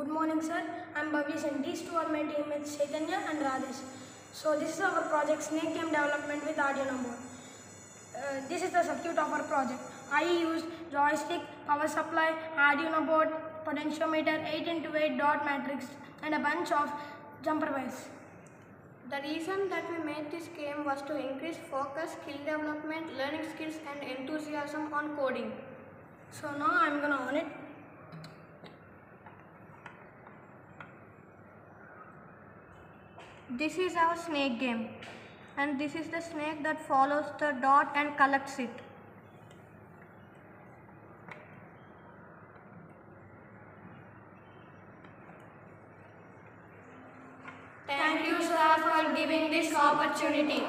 Good morning, sir. I'm Bhavish and these two are my teammates Chaitanya and Rajesh. So this is our project Snake Game Development with Arduino board. Uh, this is the circuit of our project. I used joystick, power supply, Arduino board, potentiometer, 8 into 8 dot matrix and a bunch of jumper wires. The reason that we made this game was to increase focus, skill development, learning skills, and enthusiasm on coding. So now I'm gonna on it. This is our snake game, and this is the snake that follows the dot and collects it. Thank you, sir, for giving this opportunity.